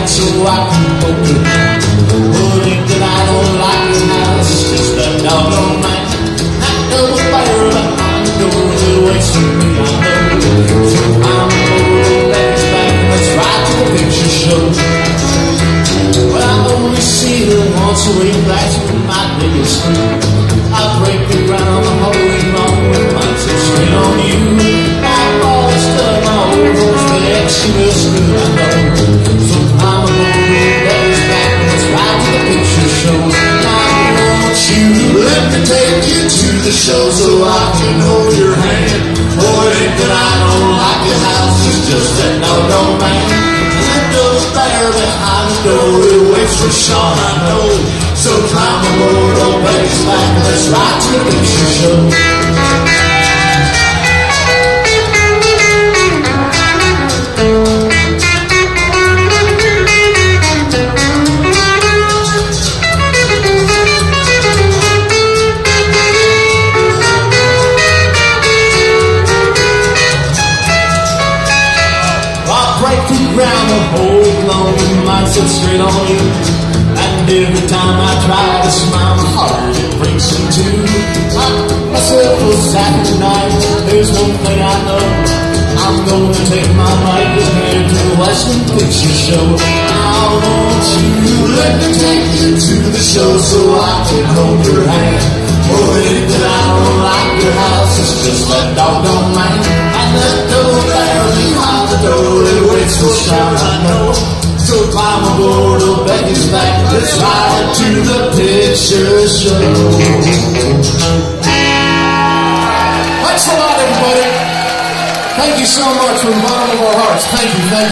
tonight so I can open But ain't that I don't like your house? Just that doggone night I know the fire behind the door that waits for me I know So I'm going back back Let's ride to the picture show But I only see her once a week That's when my biggest I break the ground the whole week long With my tips on you I lost my old horse But she will Take you to the show So I can hold your hand. Boy, ain't that I don't like your house. It's just that no, no man door's there behind the door It waits for Sean, I know. So climb aboard, whole long mindset straight on you. And every time I try to smile, my heart it breaks in two. I myself a Saturday night. There's one thing I know. I'm gonna take my mic here to the Western Picture Show. I want you. Let me take you to the show so I can hold your hand. Oh, ain't that I don't like your house. It's just that doggone man. And that door there behind the door, aboard, oh, Becky's back. Let's ride to the picture show. Thanks a lot, everybody. Thank you so much from the bottom of our hearts. Thank you. Thank you.